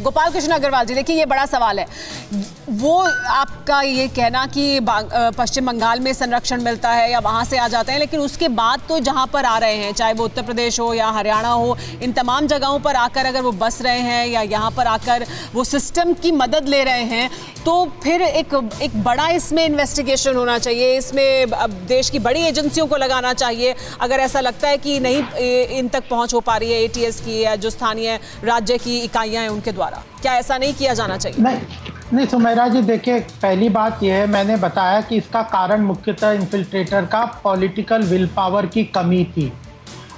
गोपाल कृष्ण अग्रवाल जी, देखिए, ये बड़ा सवाल है। वो आपका ये कहना कि पश्चिम बंगाल में संरक्षण मिलता है या वहाँ से आ जाते हैं, लेकिन उसके बाद तो जहाँ पर आ रहे हैं, चाहे वो उत्तर प्रदेश हो या हरियाणा हो, इन तमाम जगहों पर आकर अगर वो बस रहे हैं या यहाँ पर आकर वो सिस्टम की मदद ले रहे हैं तो फिर एक एक बड़ा इसमें इन्वेस्टिगेशन होना चाहिए। इसमें अब देश की बड़ी एजेंसियों को लगाना चाहिए। अगर ऐसा लगता है कि नहीं इन तक पहुँच हो पा रही है एटीएस की या जो स्थानीय राज्य की इकाइयाँ हैं उनके द्वारा। क्या ऐसा नहीं किया जाना चाहिए? नहीं नहीं सुमेरा जी, देखिए, पहली बात यह है, मैंने बताया कि इसका कारण मुख्यतः इन्फिल्ट्रेटर का पॉलिटिकल विल पावर की कमी थी।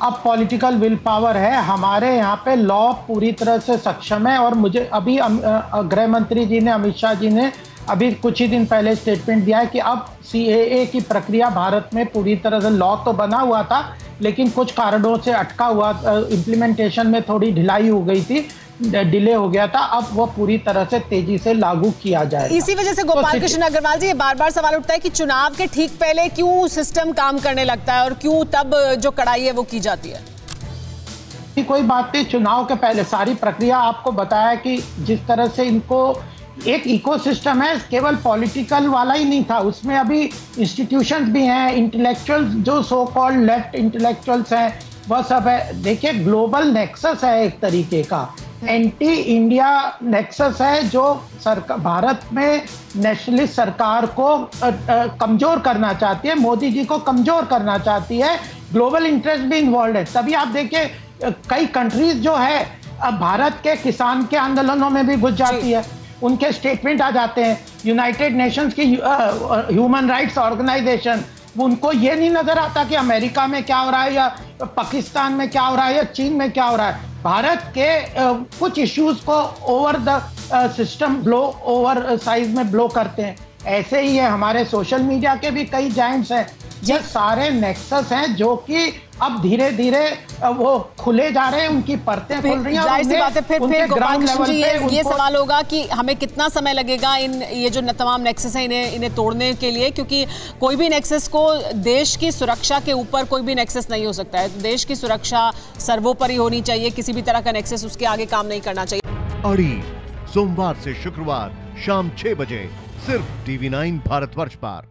अब पॉलिटिकल विल पावर है, हमारे यहाँ पे लॉ पूरी तरह से सक्षम है और मुझे अभी गृह मंत्री जी ने, अमित शाह जी ने अभी कुछ ही दिन पहले स्टेटमेंट दिया है कि अब सीएए की प्रक्रिया भारत में पूरी तरह से लॉ तो बना हुआ था, लेकिन कुछ कारणों से अटका हुआ इम्प्लीमेंटेशन में थोड़ी ढिलाई हो गई थी। डिले हो गया था अब वो पूरी तरह से तेज़ी से लागू किया जाए इसी वजह से गोपाल तो कृष्ण अग्रवाल जी ये बार बार सवाल उठता है कि चुनाव के ठीक पहले क्यों सिस्टम काम करने लगता है और क्यों तब जो कड़ाई है वो की जाती है? कोई बात नहीं चुनाव के पहले सारी प्रक्रिया आपको बताया कि जिस तरह से इनको एक इकोसिस्टम है केवल पॉलिटिकल वाला ही नहीं था उसमें अभी इंस्टीट्यूशंस भी हैं इंटेलेक्चुअल जो सो कॉल्ड लेफ़्ट इंटेलेक्चुअल्स हैं वह सब है। देखिए ग्लोबल नेक्सस है एक तरीके का। एंटी इंडिया नेक्सस है जो सरकार भारत में नेशनलिस्ट सरकार को कमज़ोर करना चाहती है मोदी जी को कमज़ोर करना चाहती है ग्लोबल इंटरेस्ट भी इन्वॉल्व है। तभी आप देखिए कई कंट्रीज़ जो है अब भारत के किसान के आंदोलनों में भी घुस जाती है। उनके स्टेटमेंट आ जाते हैं यूनाइटेड नेशंस की ह्यूमन राइट्स ऑर्गेनाइजेशन उनको ये नहीं नज़र आता कि अमेरिका में क्या हो रहा है या पाकिस्तान में क्या हो रहा है या चीन में क्या हो रहा है? भारत के कुछ इश्यूज़ को over the system blow over size में ब्लो करते हैं। ऐसे ही है, हमारे सोशल मीडिया के भी कई जाइंट्स हैं। ये सारे नेक्सस हैं जो कि अब धीरे धीरे वो खुले जा रहे हैं उनकी परतें खुल रही हैं ज़ाहिर सी बात है फिर फिर गोपाल कृष्ण जी ये, ये सवाल होगा कि हमें कितना समय लगेगा इन ये जो तमाम नेक्सस हैं इन्हें इन्हें तोड़ने के लिए क्योंकि कोई भी नेक्सस को देश की सुरक्षा के ऊपर कोई भी नेक्सस नहीं हो सकता है। तो देश की सुरक्षा सर्वोपरि होनी चाहिए किसी भी तरह का नेक्सस उसके आगे काम नहीं करना चाहिए। अड़ी सोमवार से शुक्रवार शाम छह बजे सिर्फ़ टीवी नाइन भारतवर्ष पर।